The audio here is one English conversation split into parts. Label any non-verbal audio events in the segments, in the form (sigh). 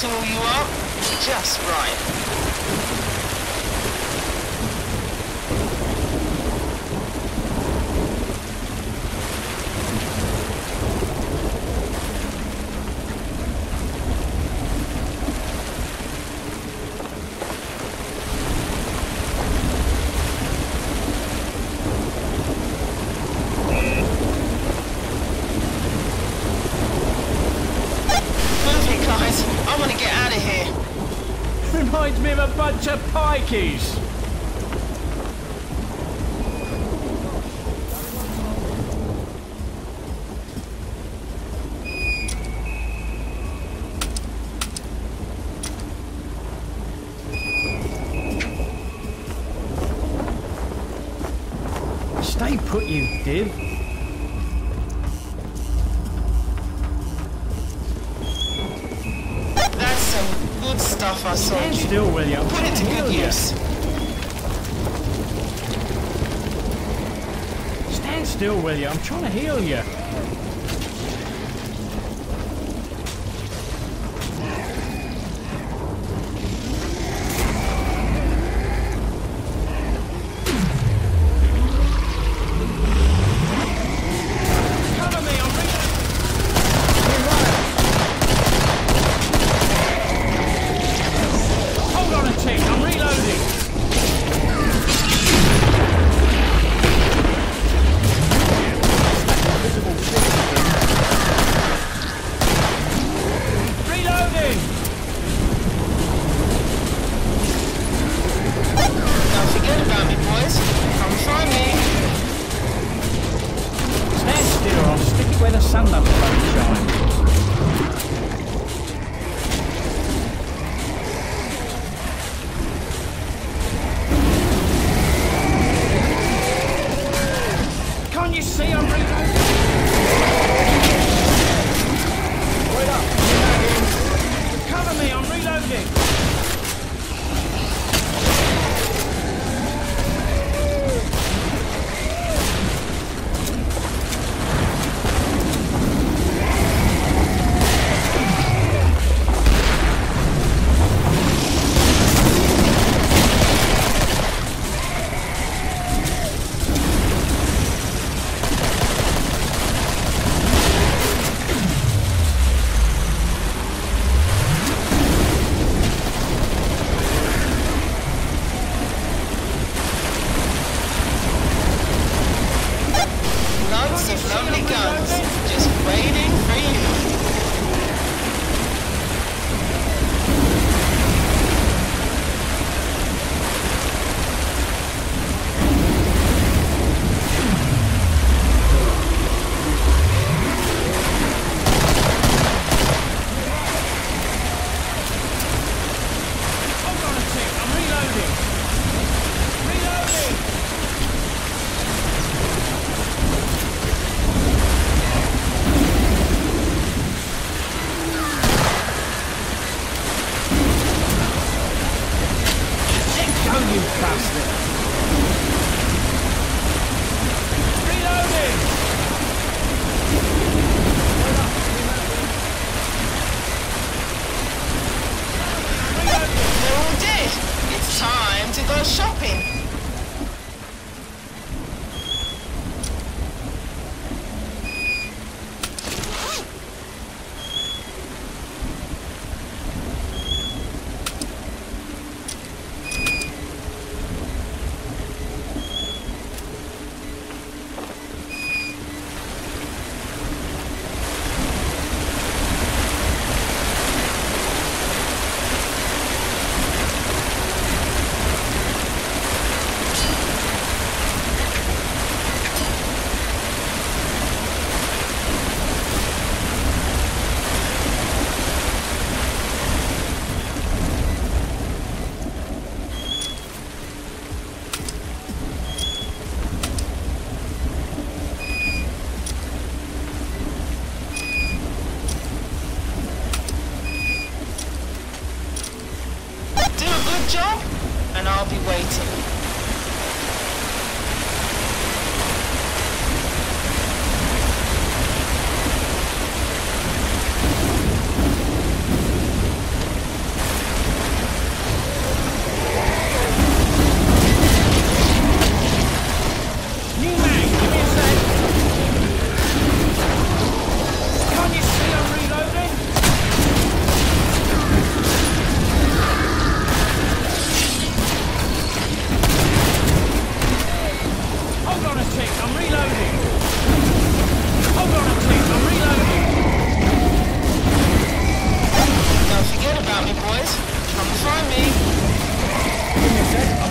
Tool you up just right. That's some good stuff I sold Stand still, will you? Put it to good use. Stand still, will you? I'm trying to heal you. got me, boys. Come try me.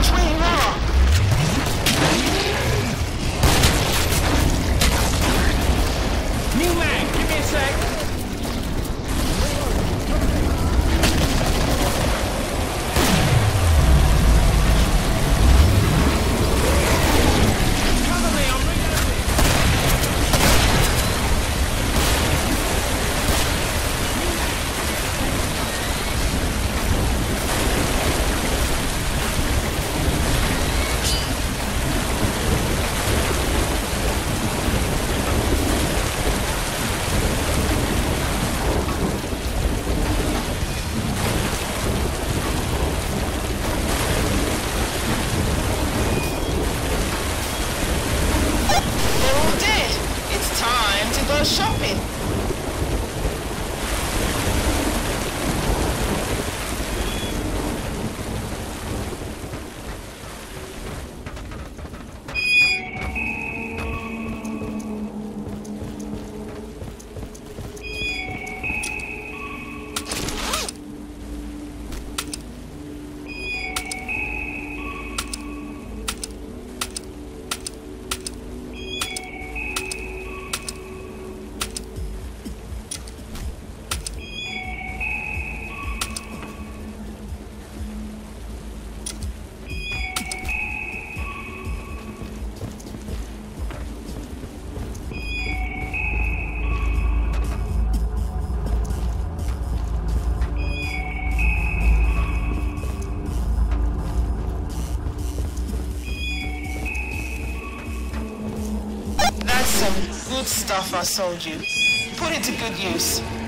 Watch me! stuff I sold you. Put it to good use.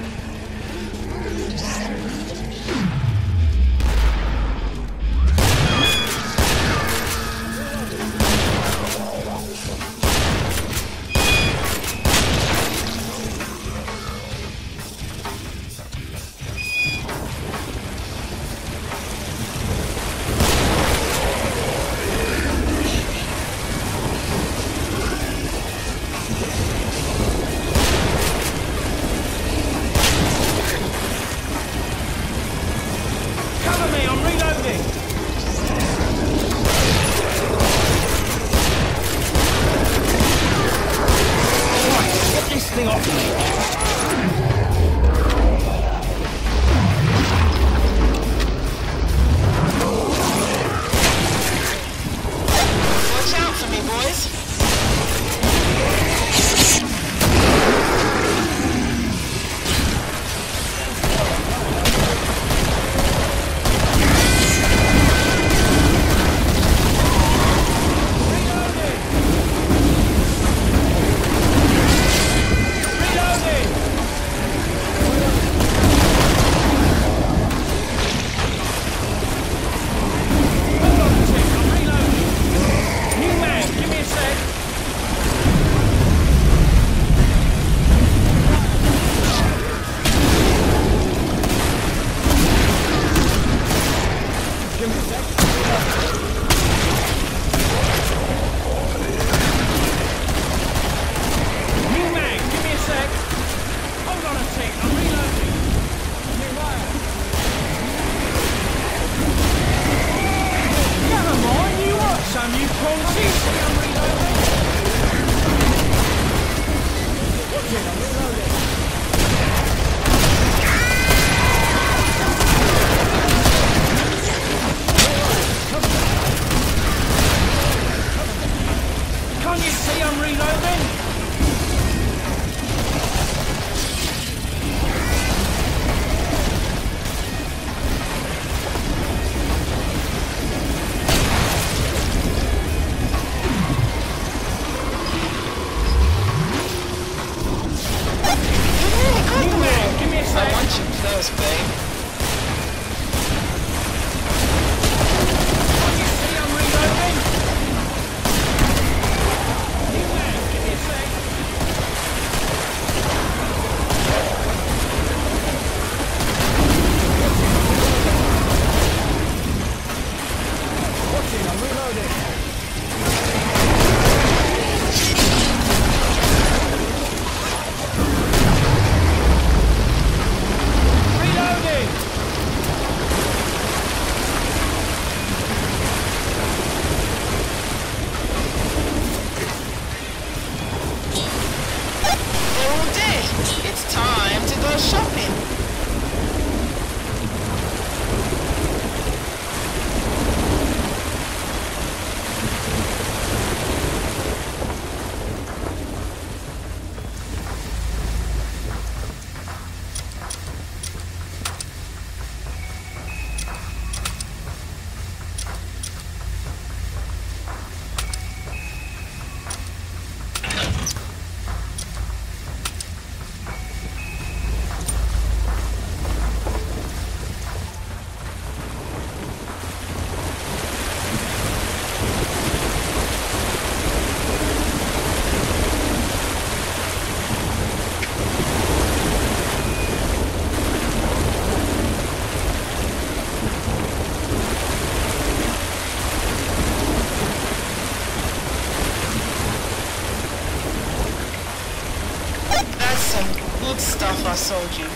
Sold you.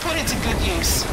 Put it to good use.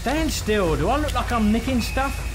Stand still. Do I look like I'm nicking stuff?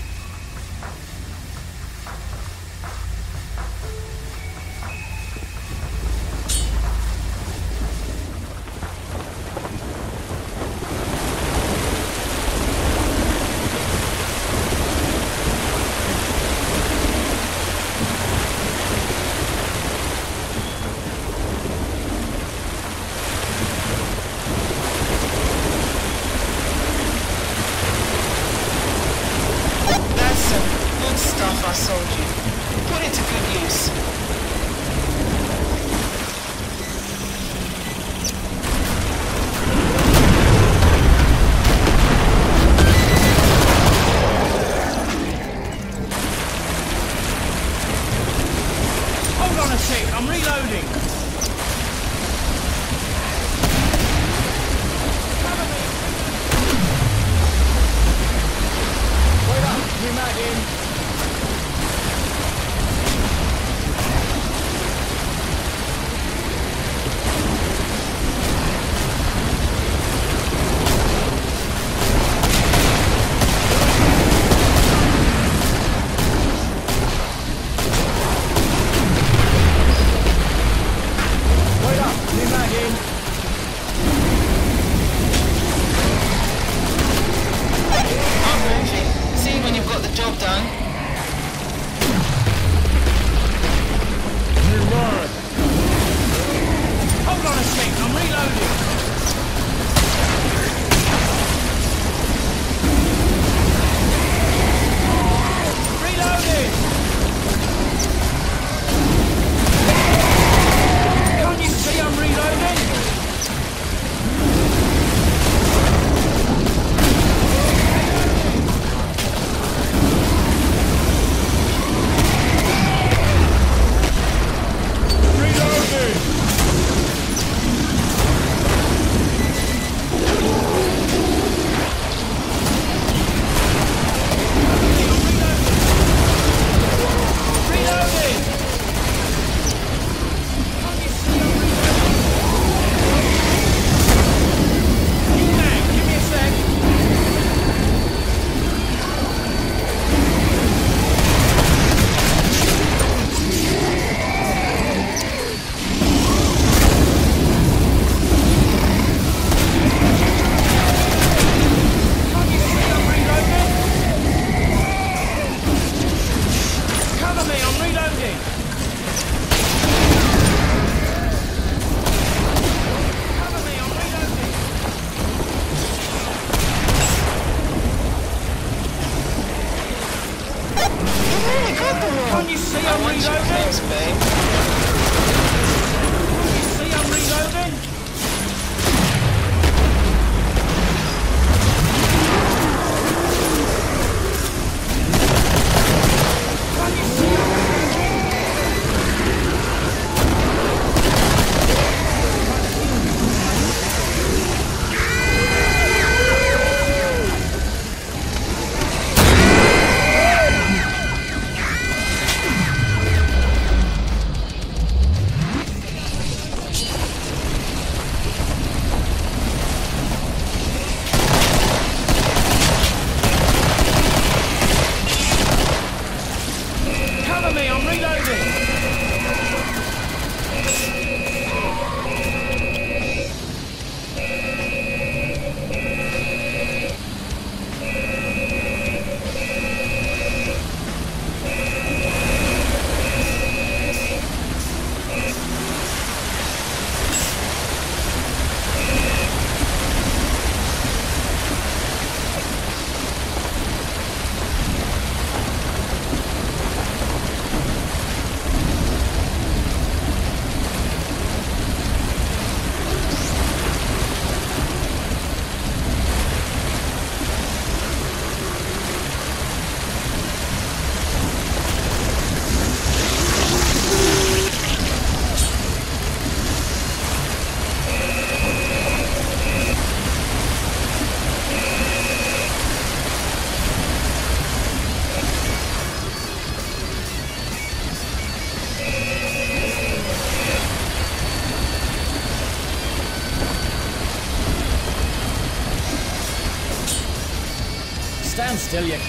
Stand still, you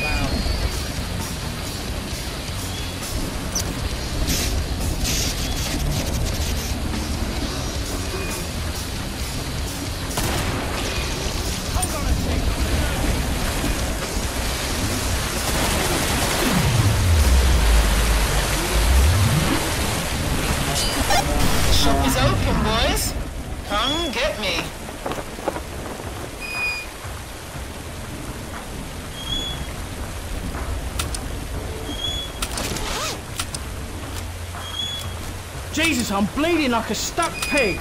I'm bleeding like a stuck pig.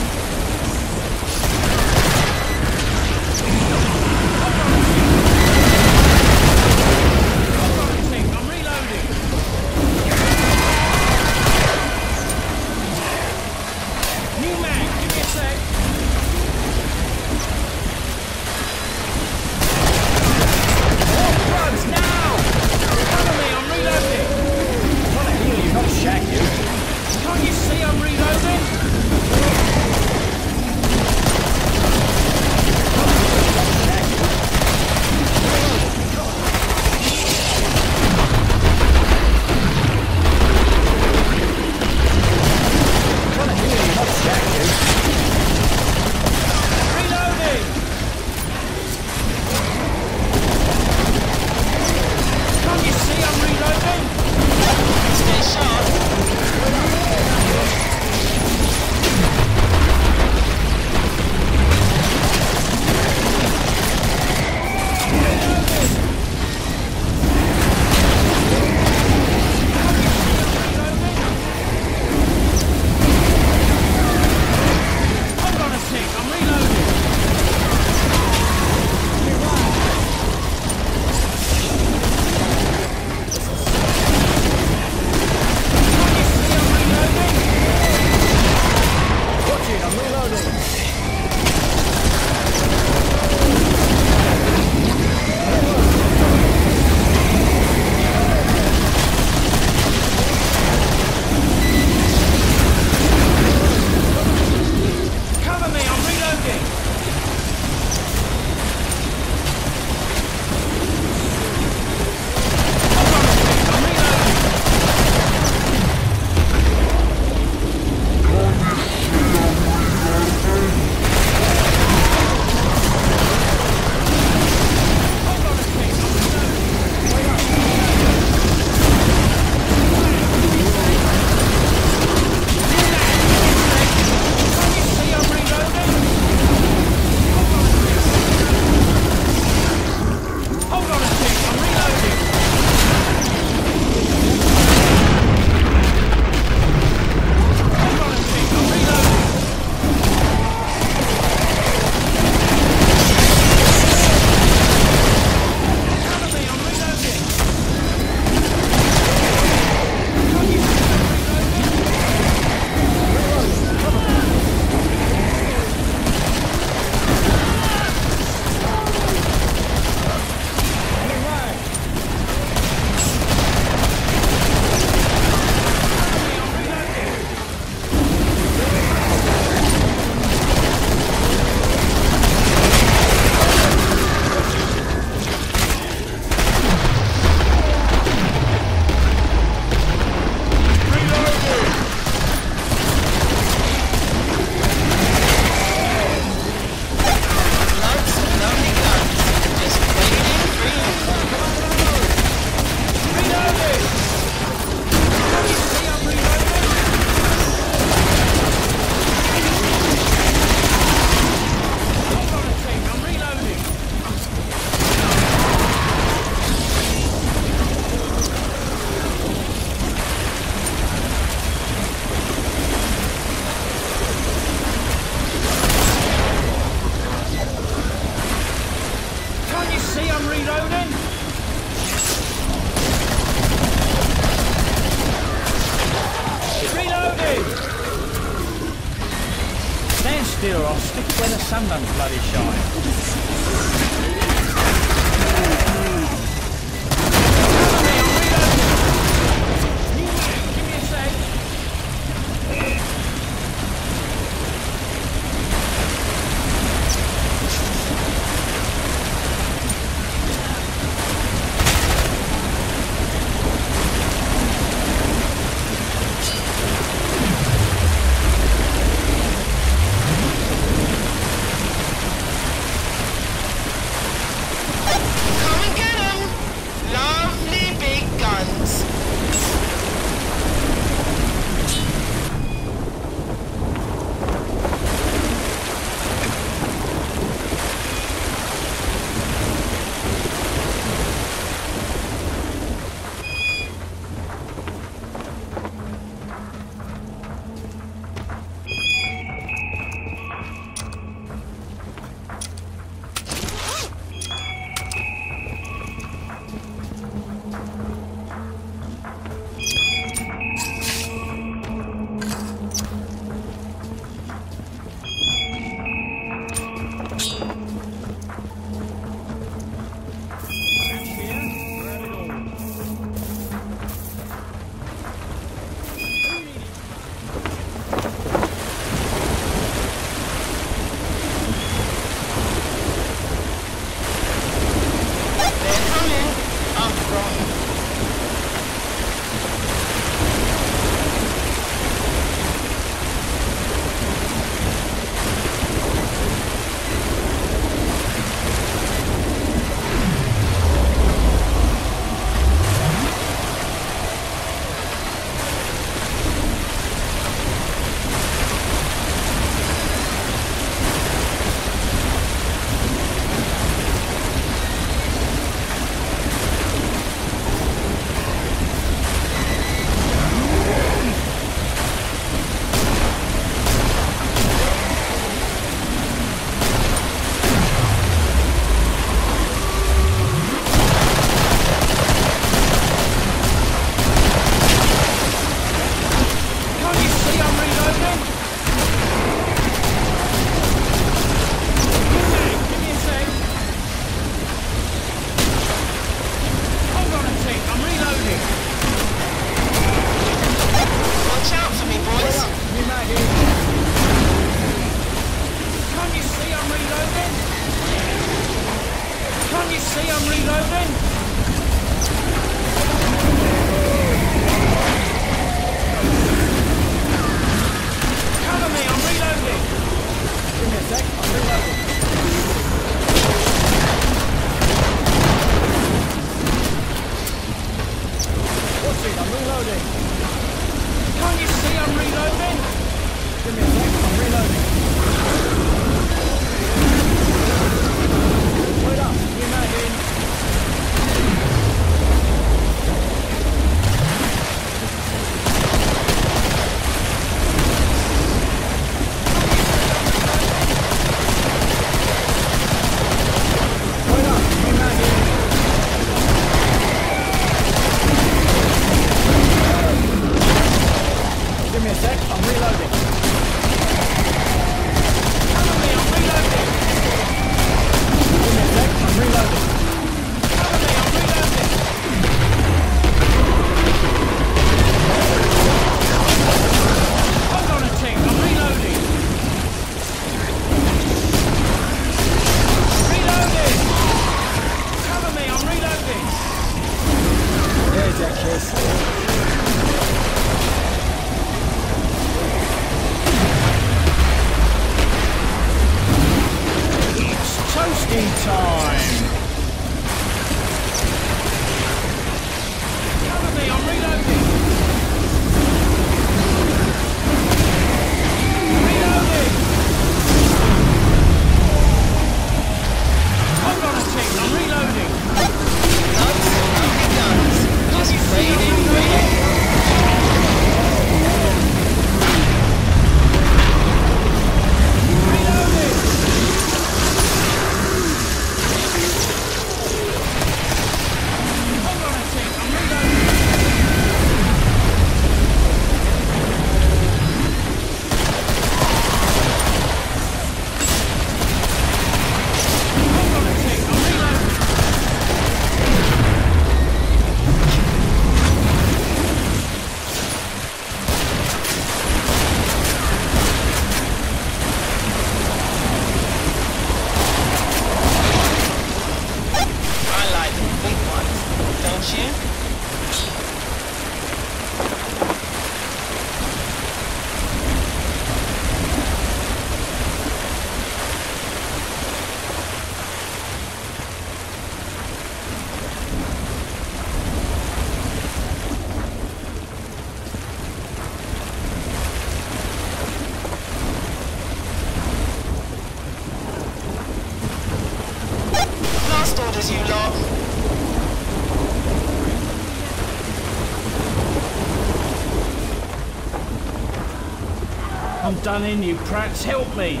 Done in, you prats. Help me.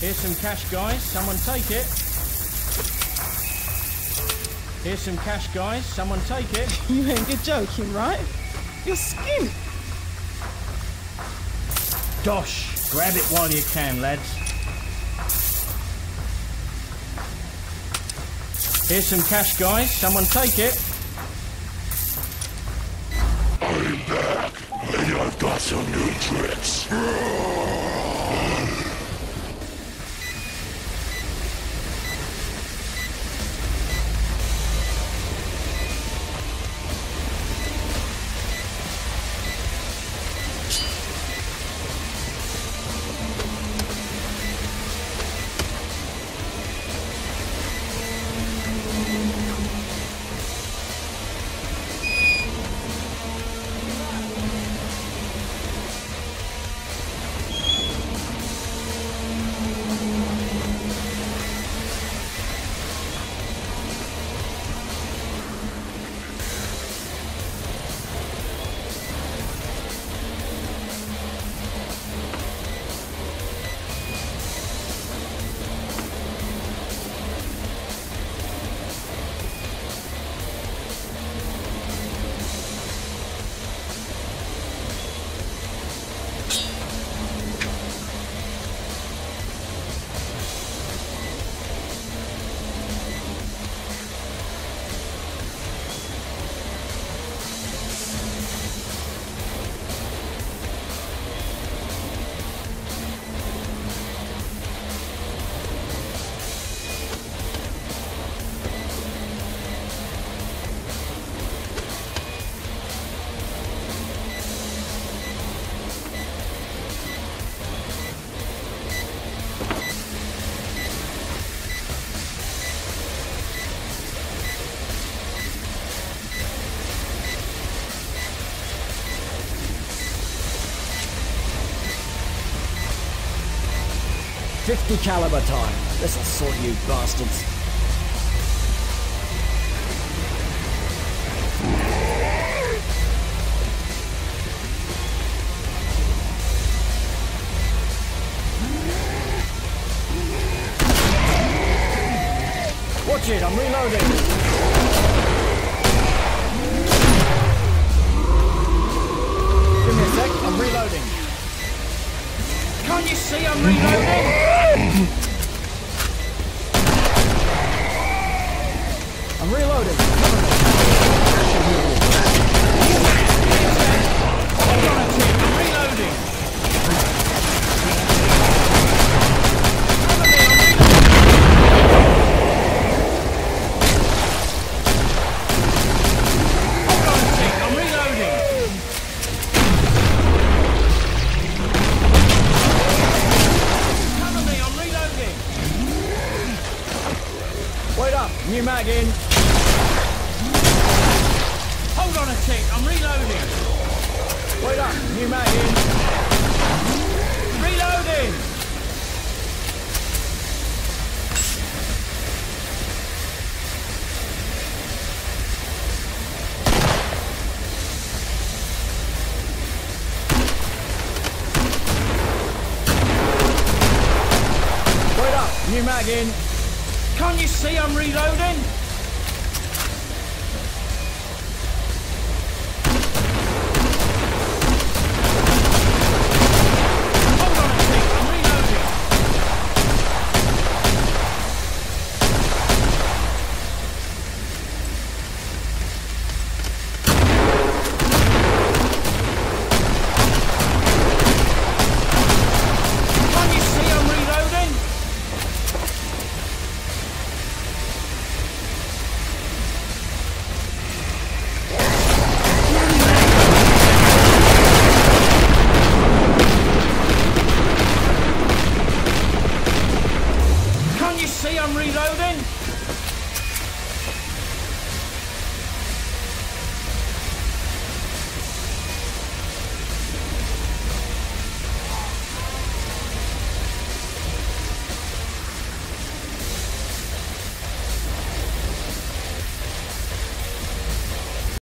Here's some cash, guys. Someone take it. Here's some cash, guys. Someone take it. (laughs) You ain't good joking, right? You're skint. Dosh, grab it while you can, lads. Here's some cash, guys. Someone take it. I'm back, and I've got some new tricks. Fifty caliber time. This'll sort you bastards. Watch it, I'm reloading. New mag in. Hold on a tick, I'm reloading. Wait up, new mag in. Reloading. Wait up, new mag in. You see I'm reloading?